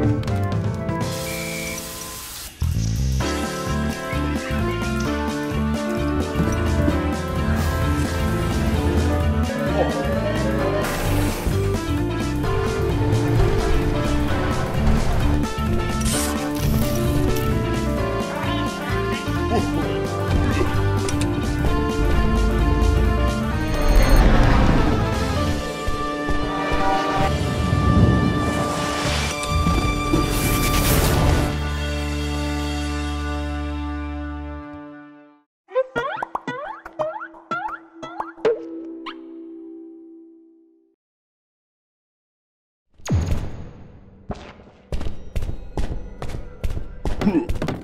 Thank you. Cool.